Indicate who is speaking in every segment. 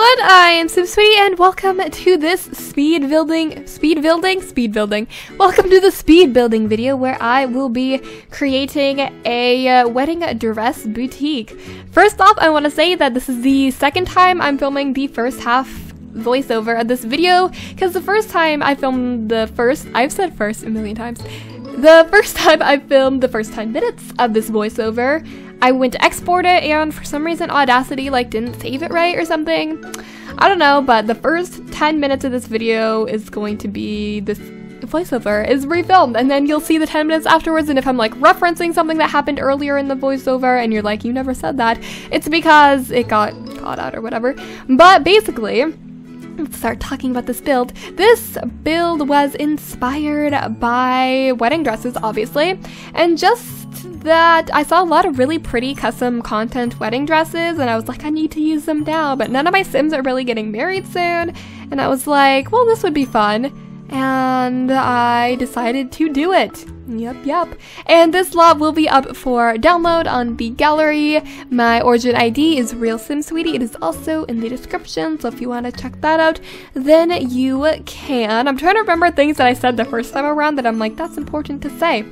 Speaker 1: everyone, I am SimSweetie and welcome to this speed building, speed building, speed building. Welcome to the speed building video where I will be creating a uh, wedding dress boutique. First off, I want to say that this is the second time I'm filming the first half voiceover of this video because the first time I filmed the first, I've said first a million times, the first time I filmed the first 10 minutes of this voiceover, I went to export it and for some reason Audacity like didn't save it right or something. I don't know, but the first 10 minutes of this video is going to be this voiceover is refilmed and then you'll see the 10 minutes afterwards and if I'm like referencing something that happened earlier in the voiceover and you're like you never said that it's because it got caught out or whatever but basically start talking about this build. This build was inspired by wedding dresses, obviously, and just that I saw a lot of really pretty custom content wedding dresses, and I was like, I need to use them now, but none of my Sims are really getting married soon, and I was like, well, this would be fun, and I decided to do it. Yep, yep. And this lot will be up for download on the gallery. My origin ID is Real Sim Sweetie. It is also in the description, so if you want to check that out, then you can. I'm trying to remember things that I said the first time around that I'm like, that's important to say.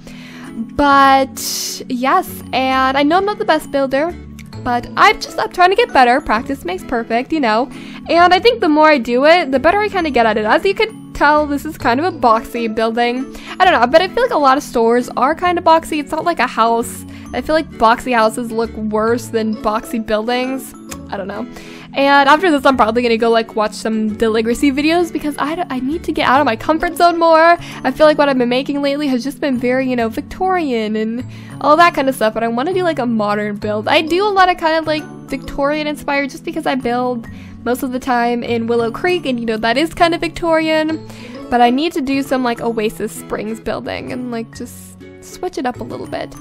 Speaker 1: But yes, and I know I'm not the best builder, but I'm just I'm trying to get better. Practice makes perfect, you know. And I think the more I do it, the better I kind of get at it. As you can tell, this is kind of a boxy building. I don't know, but I feel like a lot of stores are kind of boxy. It's not like a house. I feel like boxy houses look worse than boxy buildings. I don't know. And after this, I'm probably gonna go like watch some Deligracy videos because I, I need to get out of my comfort zone more. I feel like what I've been making lately has just been very, you know, Victorian and all that kind of stuff, but I want to do like a modern build. I do a lot of kind of like Victorian inspired just because I build most of the time in Willow Creek and you know, that is kind of Victorian. But I need to do some like Oasis Springs building and like just switch it up a little bit.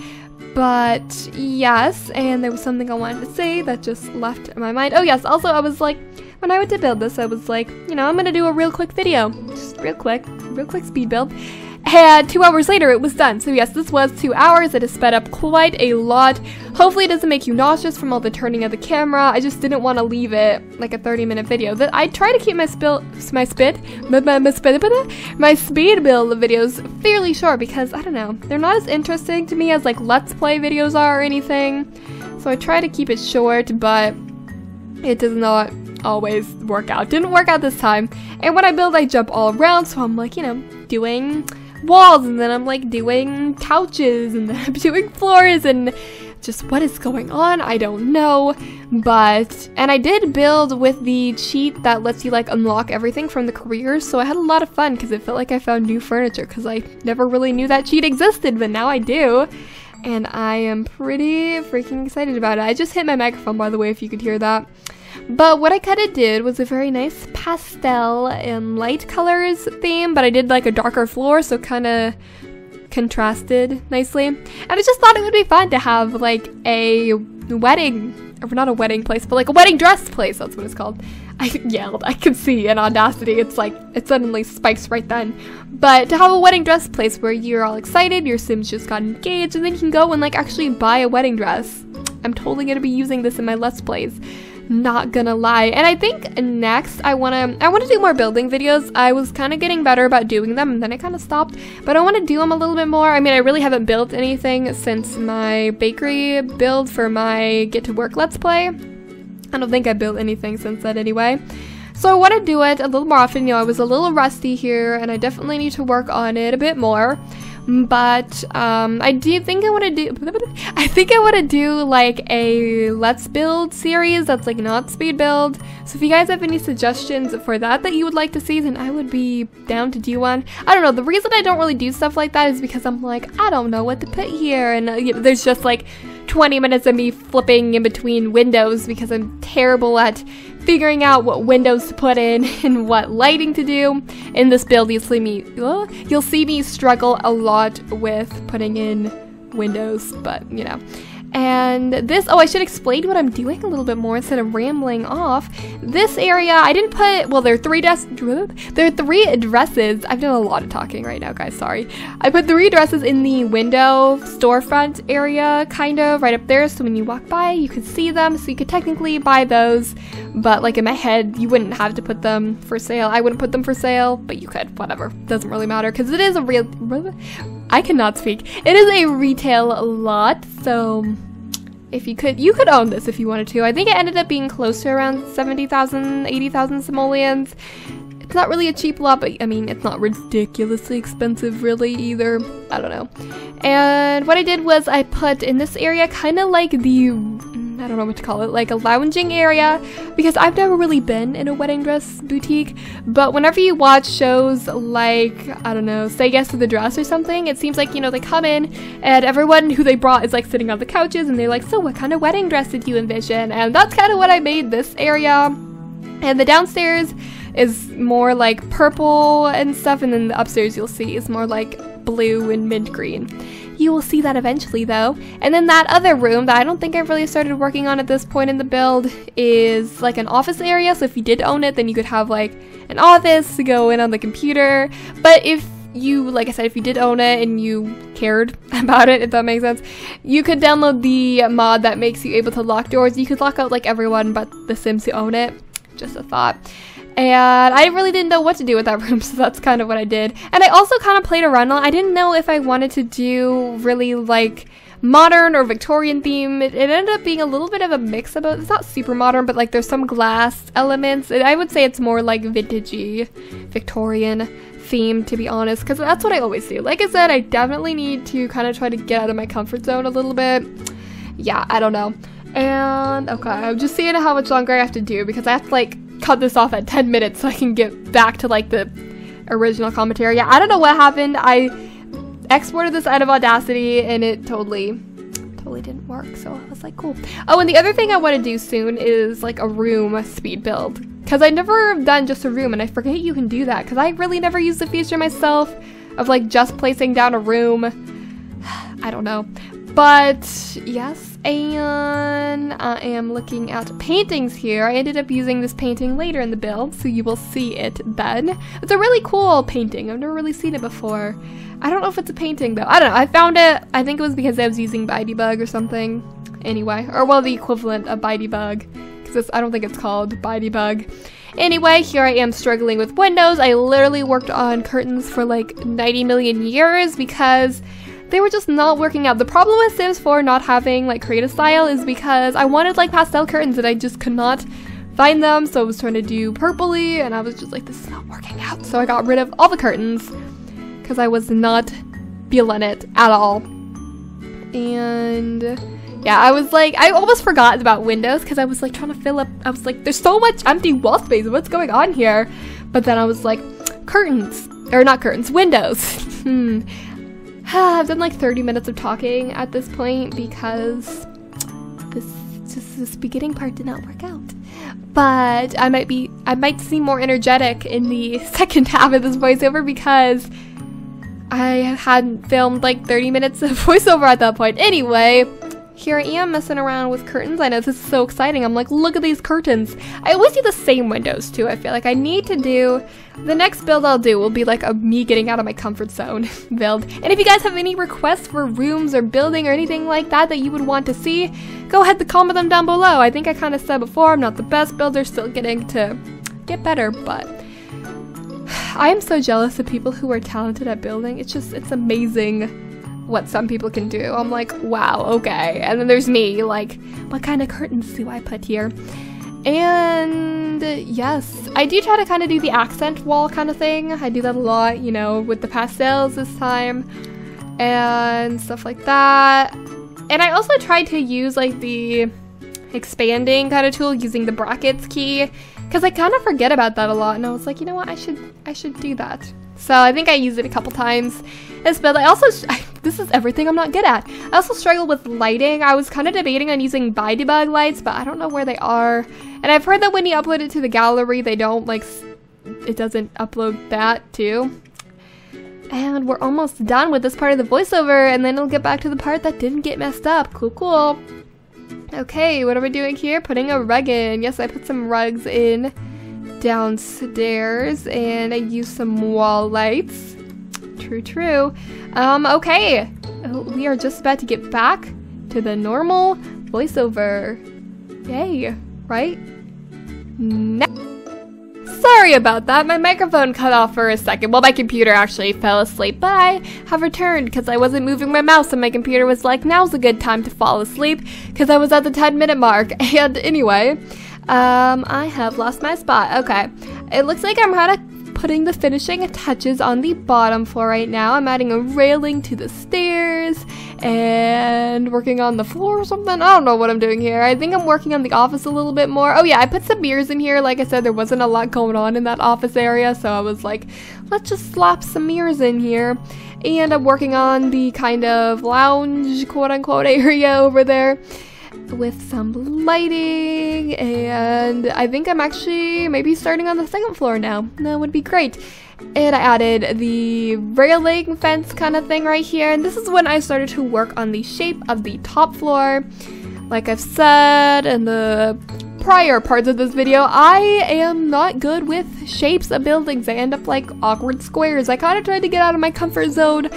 Speaker 1: But yes, and there was something I wanted to say that just left my mind. Oh yes, also I was like, when I went to build this, I was like, you know, I'm gonna do a real quick video. Just real quick, real quick speed build. And two hours later, it was done. So yes, this was two hours. It has sped up quite a lot. Hopefully it doesn't make you nauseous from all the turning of the camera. I just didn't want to leave it like a 30 minute video. That I try to keep my spill, my spit, my, my, my speed build videos fairly short because I don't know, they're not as interesting to me as like let's play videos are or anything. So I try to keep it short, but it does not always work out. Didn't work out this time. And when I build, I jump all around, so I'm like, you know, doing walls and then I'm like doing couches and then I'm doing floors and just what is going on? I don't know. But and I did build with the cheat that lets you like unlock everything from the careers so I had a lot of fun because it felt like I found new furniture because I never really knew that cheat existed but now I do. And I am pretty freaking excited about it. I just hit my microphone by the way if you could hear that but what I kind of did was a very nice pastel and light colors theme, but I did like a darker floor, so kind of contrasted nicely. And I just thought it would be fun to have like a wedding, or not a wedding place, but like a wedding dress place, that's what it's called. I yelled, I could see in Audacity, it's like, it suddenly spikes right then. But to have a wedding dress place where you're all excited, your Sims just got engaged, and then you can go and like actually buy a wedding dress. I'm totally gonna be using this in my Let's Plays not gonna lie. And I think next I wanna I wanna do more building videos. I was kind of getting better about doing them and then I kind of stopped. But I want to do them a little bit more. I mean, I really haven't built anything since my bakery build for my Get to Work Let's Play. I don't think I built anything since then anyway. So I want to do it a little more often. You know, I was a little rusty here and I definitely need to work on it a bit more. But um, I do think I want to do. I think I want to do like a let's build series that's like not speed build. So if you guys have any suggestions for that that you would like to see, then I would be down to do one. I don't know. The reason I don't really do stuff like that is because I'm like I don't know what to put here, and uh, you know, there's just like 20 minutes of me flipping in between windows because I'm terrible at figuring out what windows to put in and what lighting to do. In this build, you'll see me, uh, you'll see me struggle a lot with putting in windows, but you know. And this, oh, I should explain what I'm doing a little bit more instead of rambling off. This area, I didn't put, well, there are three desks, there are three dresses. I've done a lot of talking right now, guys, sorry. I put three dresses in the window storefront area, kind of, right up there. So when you walk by, you could see them. So you could technically buy those. But like in my head, you wouldn't have to put them for sale. I wouldn't put them for sale, but you could, whatever. Doesn't really matter because it is a real, I cannot speak. It is a retail lot, so if you could, you could own this if you wanted to. I think it ended up being close to around 70,000, 80,000 simoleons. It's not really a cheap lot, but I mean, it's not ridiculously expensive really either. I don't know. And what I did was I put in this area kind of like the I don't know what to call it, like a lounging area, because I've never really been in a wedding dress boutique, but whenever you watch shows like, I don't know, Say Yes to the Dress or something, it seems like, you know, they come in and everyone who they brought is like sitting on the couches and they're like, so what kind of wedding dress did you envision? And that's kind of what I made this area. And the downstairs is more like purple and stuff, and then the upstairs you'll see is more like blue and mint green. You will see that eventually though. And then that other room that I don't think I've really started working on at this point in the build is like an office area. So if you did own it, then you could have like an office to go in on the computer. But if you, like I said, if you did own it and you cared about it, if that makes sense, you could download the mod that makes you able to lock doors. You could lock out like everyone but the Sims who own it. Just a thought. And I really didn't know what to do with that room, so that's kind of what I did. And I also kind of played around. I didn't know if I wanted to do really like modern or Victorian theme. It, it, ended up being a little bit of a mix it. It's not super modern, but like there's some glass elements. I would say it's more like vintagey Victorian theme, to be honest, because that's what I always do. Like I said, I definitely need to kind of try to get out of my comfort zone a little bit. Yeah, I don't know. And okay, I'm just seeing how much longer I have to do because I have to like cut this off at 10 minutes so I can get back to like the original commentary. Yeah, I don't know what happened. I exported this out of Audacity and it totally totally didn't work. So I was like, cool. Oh, and the other thing I want to do soon is like a room speed build. Because I never done just a room and I forget you can do that. Because I really never used the feature myself of like just placing down a room. I don't know. But yes, and I am looking at paintings here. I ended up using this painting later in the build, so you will see it then. It's a really cool painting. I've never really seen it before. I don't know if it's a painting though. I don't know. I found it, I think it was because I was using Bug or something. Anyway, or well, the equivalent of Bug, because I don't think it's called Bug. Anyway, here I am struggling with windows. I literally worked on curtains for like 90 million years because they were just not working out. The problem with Sims 4 not having like creative style is because I wanted like pastel curtains and I just could not find them. So I was trying to do purpley and I was just like, this is not working out. So I got rid of all the curtains because I was not feeling it at all. And yeah, I was like, I almost forgot about windows because I was like trying to fill up. I was like, there's so much empty wall space. What's going on here? But then I was like, curtains. Or not curtains, windows. hmm. I've done like 30 minutes of talking at this point because this just this beginning part did not work out. But I might be I might seem more energetic in the second half of this voiceover because I hadn't filmed like 30 minutes of voiceover at that point. Anyway, here I am messing around with curtains. I know this is so exciting. I'm like, look at these curtains. I always do the same windows too. I feel like I need to do, the next build I'll do will be like a me getting out of my comfort zone build. And if you guys have any requests for rooms or building or anything like that that you would want to see, go ahead to comment them down below. I think I kind of said before, I'm not the best builder, still getting to get better, but I am so jealous of people who are talented at building. It's just, it's amazing what some people can do. I'm like, wow, okay. And then there's me, like, what kind of curtains do I put here? And yes, I do try to kind of do the accent wall kind of thing. I do that a lot, you know, with the pastels this time and stuff like that. And I also tried to use like the expanding kind of tool using the brackets key because I kind of forget about that a lot and I was like, you know what, I should I should do that. So I think I used it a couple times. Build, I also, I, this is everything I'm not good at. I also struggle with lighting. I was kind of debating on using by debug lights, but I don't know where they are. And I've heard that when you upload it to the gallery, they don't like, it doesn't upload that too. And we're almost done with this part of the voiceover, and then we'll get back to the part that didn't get messed up. Cool, cool. Okay, what are we doing here? Putting a rug in. Yes, I put some rugs in downstairs, and I used some wall lights. True, true. Um, okay. We are just about to get back to the normal voiceover. Yay, right? Now Sorry about that, my microphone cut off for a second. Well, my computer actually fell asleep, but I have returned because I wasn't moving my mouse and my computer was like, now's a good time to fall asleep because I was at the 10 minute mark. And anyway, um, I have lost my spot. Okay, it looks like I'm kind of putting the finishing touches on the bottom floor right now. I'm adding a railing to the stairs and working on the floor or something. I don't know what I'm doing here. I think I'm working on the office a little bit more. Oh yeah, I put some mirrors in here. Like I said, there wasn't a lot going on in that office area, so I was like, let's just slap some mirrors in here. And I'm working on the kind of lounge, quote unquote, area over there with some lighting and I think I'm actually maybe starting on the second floor now. That would be great. And I added the railing fence kind of thing right here and this is when I started to work on the shape of the top floor. Like I've said in the prior parts of this video, I am not good with shapes of buildings. I end up like awkward squares. I kind of tried to get out of my comfort zone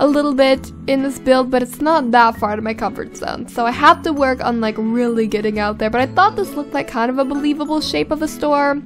Speaker 1: a little bit in this build, but it's not that far to my comfort zone. So I have to work on like really getting out there. But I thought this looked like kind of a believable shape of a store.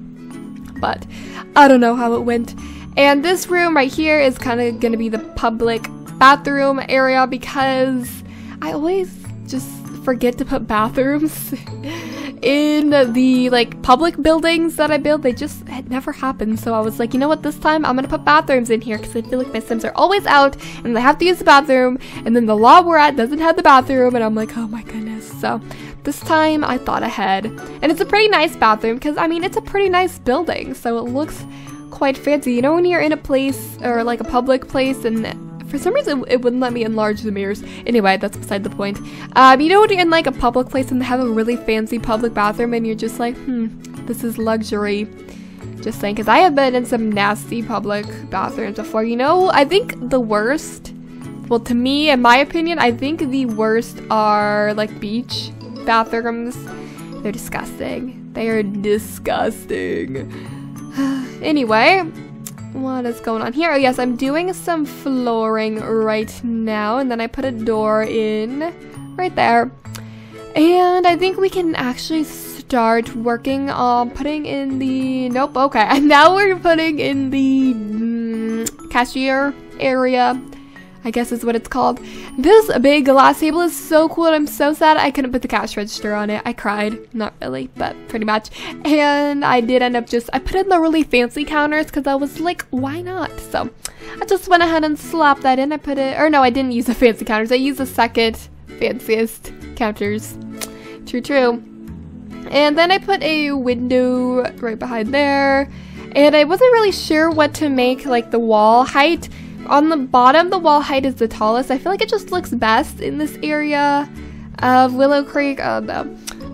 Speaker 1: But I don't know how it went. And this room right here is kind of going to be the public bathroom area because I always just forget to put bathrooms in the like public buildings that I build, they just it never happens. So I was like, you know what, this time I'm gonna put bathrooms in here because I feel like my Sims are always out and they have to use the bathroom, and then the lot we're at doesn't have the bathroom, and I'm like, oh my goodness. So this time I thought ahead, and it's a pretty nice bathroom because I mean it's a pretty nice building, so it looks quite fancy. You know when you're in a place or like a public place and for some reason, it wouldn't let me enlarge the mirrors. Anyway, that's beside the point. Um, you know when you're in like a public place and they have a really fancy public bathroom and you're just like, hmm, this is luxury. Just saying, because I have been in some nasty public bathrooms before. You know, I think the worst, well, to me, in my opinion, I think the worst are like beach bathrooms. They're disgusting. They are disgusting. anyway, what is going on here? Oh yes, I'm doing some flooring right now, and then I put a door in right there. And I think we can actually start working on putting in the, nope, okay. And now we're putting in the mm, cashier area I guess is what it's called. This big glass table is so cool and I'm so sad I couldn't put the cash register on it. I cried. Not really, but pretty much. And I did end up just, I put in the really fancy counters because I was like, why not? So I just went ahead and slapped that in. I put it, or no, I didn't use the fancy counters. I used the second fanciest counters. True, true. And then I put a window right behind there. And I wasn't really sure what to make like the wall height on the bottom, the wall height is the tallest. I feel like it just looks best in this area of Willow Creek. Uh, oh no.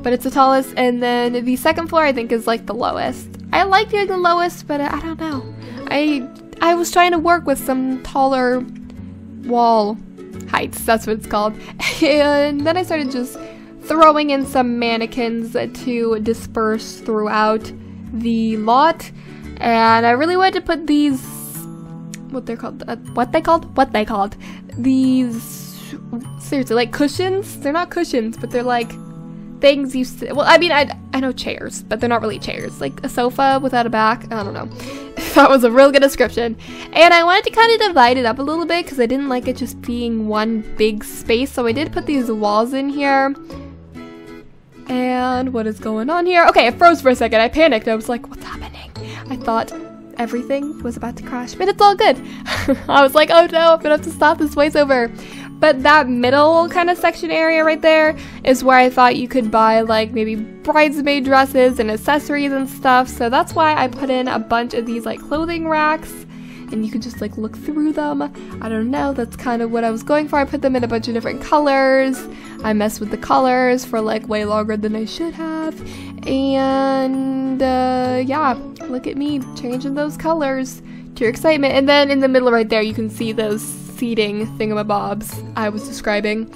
Speaker 1: But it's the tallest. And then the second floor, I think, is like the lowest. I like doing the lowest, but uh, I don't know. I I was trying to work with some taller wall heights. That's what it's called. And then I started just throwing in some mannequins to disperse throughout the lot. And I really wanted to put these what they're called uh, what they called? What they called. These seriously like cushions? They're not cushions but they're like things you sit well i mean i i know chairs but they're not really chairs. Like a sofa without a back i don't know. That was a real good description. And i wanted to kind of divide it up a little bit because i didn't like it just being one big space so i did put these walls in here. And what is going on here? Okay it froze for a second. I panicked. I was like what's happening? I thought everything was about to crash, but it's all good. I was like, oh no, I'm gonna have to stop this voiceover. But that middle kind of section area right there is where I thought you could buy like maybe bridesmaid dresses and accessories and stuff. So that's why I put in a bunch of these like clothing racks and you can just like look through them. I don't know, that's kind of what I was going for. I put them in a bunch of different colors. I messed with the colors for like way longer than I should have. And uh, yeah, look at me changing those colors to your excitement. And then in the middle right there, you can see those seating thingamabobs I was describing.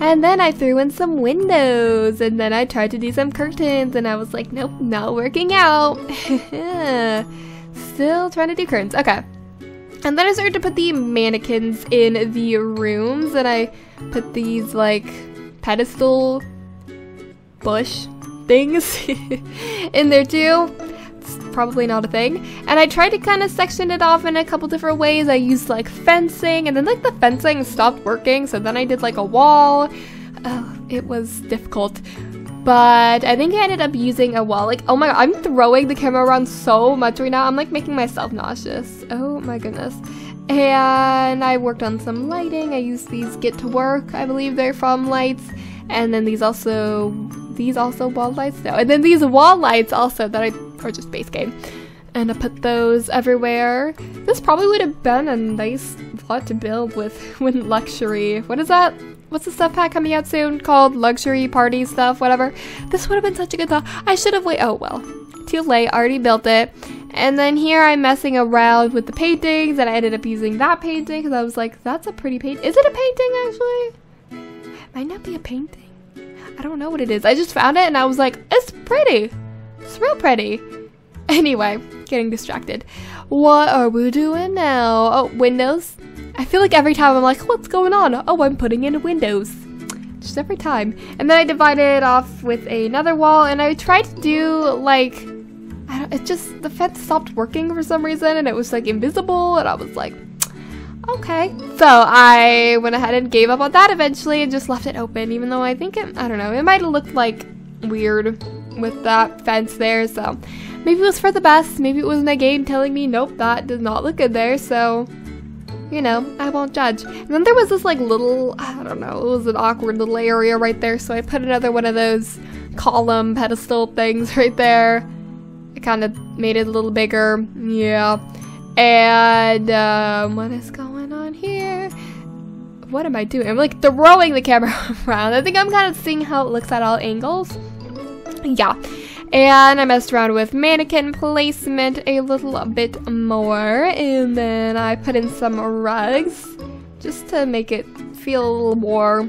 Speaker 1: And then I threw in some windows, and then I tried to do some curtains, and I was like, nope, not working out. Still trying to do curtains. Okay. And then I started to put the mannequins in the rooms, and I put these, like, pedestal bush things in there too. Probably not a thing. And I tried to kind of section it off in a couple different ways. I used like fencing and then like the fencing stopped working. So then I did like a wall. Oh, it was difficult. But I think I ended up using a wall. Like, oh my god, I'm throwing the camera around so much right now. I'm like making myself nauseous. Oh my goodness. And I worked on some lighting. I used these Get to Work, I believe they're from lights. And then these also these also wall lights? No. And then these wall lights also that I, are just base game. And I put those everywhere. This probably would have been a nice lot to build with, with luxury. What is that? What's the stuff pack coming out soon called luxury party stuff, whatever. This would have been such a good thought. I should have waited. Oh well, too late. Already built it. And then here I'm messing around with the paintings, and I ended up using that painting because I was like, that's a pretty paint. Is it a painting actually? Might not be a painting. I don't know what it is. I just found it and I was like, it's pretty. It's real pretty. Anyway, getting distracted. What are we doing now? Oh, windows. I feel like every time I'm like, what's going on? Oh, I'm putting in windows. Just every time. And then I divided it off with another wall and I tried to do like, it just, the fence stopped working for some reason and it was like invisible and I was like, Okay. So I went ahead and gave up on that eventually and just left it open, even though I think it, I don't know, it might have looked like weird with that fence there, so maybe it was for the best. Maybe it was my game telling me, nope, that does not look good there, so you know, I won't judge. And then there was this like little, I don't know, it was an awkward little area right there, so I put another one of those column pedestal things right there. I kind of made it a little bigger, yeah. And um, what is going on here? What am I doing? I'm like throwing the camera around. I think I'm kind of seeing how it looks at all angles. Yeah. And I messed around with mannequin placement a little bit more. And then I put in some rugs just to make it feel a little more,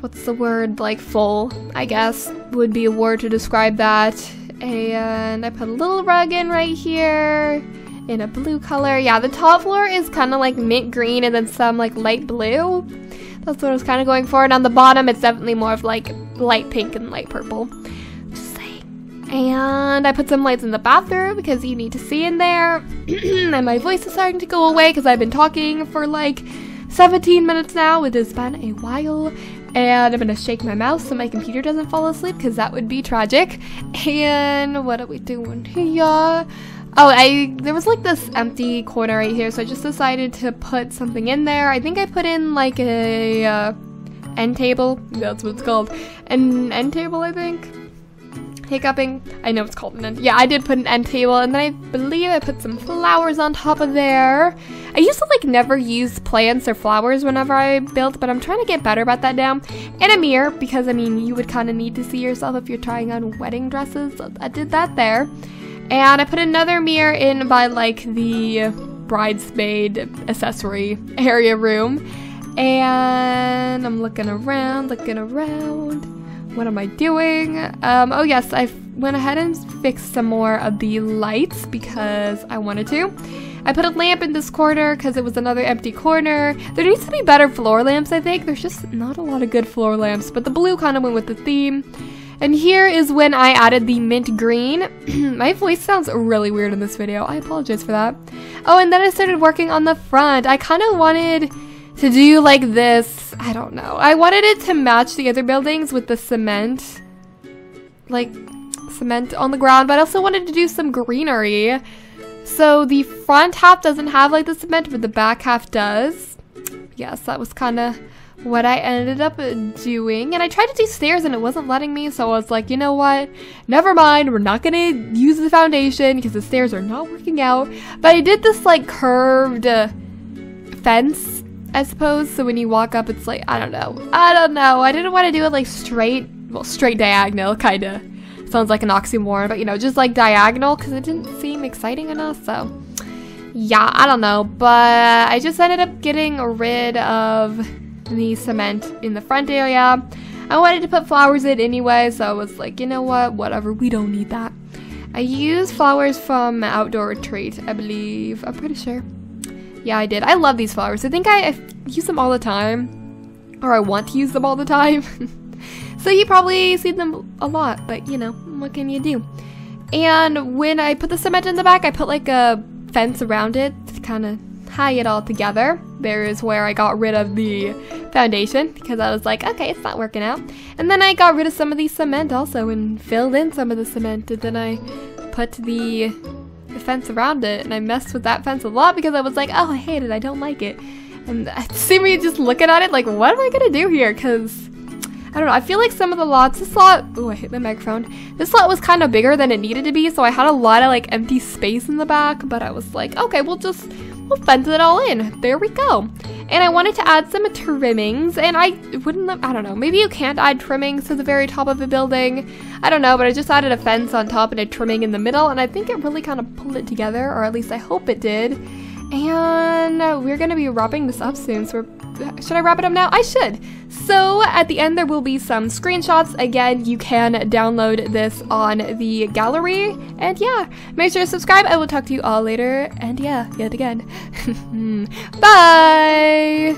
Speaker 1: what's the word, like full, I guess, would be a word to describe that. And I put a little rug in right here in a blue color. Yeah, the top floor is kind of like mint green and then some like light blue. That's what I was kind of going for. And on the bottom, it's definitely more of like light pink and light purple. Just saying. And I put some lights in the bathroom because you need to see in there. and my voice is starting to go away because I've been talking for like 17 minutes now. It has been a while. And I'm gonna shake my mouse so my computer doesn't fall asleep because that would be tragic. And what are we doing here? Oh, I there was like this empty corner right here, so I just decided to put something in there. I think I put in like a uh, end table. That's what it's called. An end table, I think. Hiccuping. I know it's called an end. Yeah, I did put an end table, and then I believe I put some flowers on top of there. I used to like never use plants or flowers whenever I built, but I'm trying to get better about that now. And a mirror, because I mean, you would kind of need to see yourself if you're trying on wedding dresses. I did that there. And I put another mirror in by like the bridesmaid accessory area room. And I'm looking around, looking around. What am I doing? Um, oh yes, I went ahead and fixed some more of the lights because I wanted to. I put a lamp in this corner because it was another empty corner. There needs to be better floor lamps, I think. There's just not a lot of good floor lamps, but the blue kind of went with the theme. And here is when I added the mint green. My voice sounds really weird in this video. I apologize for that. Oh, and then I started working on the front. I kind of wanted to do like this. I don't know. I wanted it to match the other buildings with the cement. Like, cement on the ground. But I also wanted to do some greenery. So the front half doesn't have like the cement, but the back half does. Yes, that was kind of what I ended up doing. And I tried to do stairs and it wasn't letting me, so I was like, you know what? Never mind, we're not gonna use the foundation because the stairs are not working out. But I did this like curved uh, fence, I suppose, so when you walk up, it's like, I don't know. I don't know. I didn't want to do it like straight, well, straight diagonal, kinda. sounds like an oxymoron, but you know, just like diagonal because it didn't seem exciting enough. So yeah, I don't know, but I just ended up getting rid of the cement in the front area. I wanted to put flowers in anyway, so I was like, you know what, whatever, we don't need that. I used flowers from Outdoor Retreat, I believe. I'm pretty sure. Yeah, I did. I love these flowers. I think I, I use them all the time. Or I want to use them all the time. so you probably see them a lot, but you know, what can you do? And when I put the cement in the back, I put like a fence around it to kind of tie it all together. There is where I got rid of the foundation because I was like, okay, it's not working out. And then I got rid of some of the cement also and filled in some of the cement and then I put the, the fence around it and I messed with that fence a lot because I was like, oh, I hate it, I don't like it. And I see me just looking at it like, what am I gonna do here? Because I don't know, I feel like some of the lots, this lot, oh, I hit my microphone. This lot was kind of bigger than it needed to be, so I had a lot of like empty space in the back, but I was like, okay, we'll just, we'll fence it all in. There we go. And I wanted to add some trimmings, and I wouldn't, I don't know, maybe you can't add trimmings to the very top of a building. I don't know, but I just added a fence on top and a trimming in the middle, and I think it really kind of pulled it together, or at least I hope it did. And we're gonna be wrapping this up soon, so should I wrap it up now? I should. So at the end there will be some screenshots. Again, you can download this on the gallery. And yeah, make sure to subscribe. I will talk to you all later. And yeah, yet again. Hmm. Bye!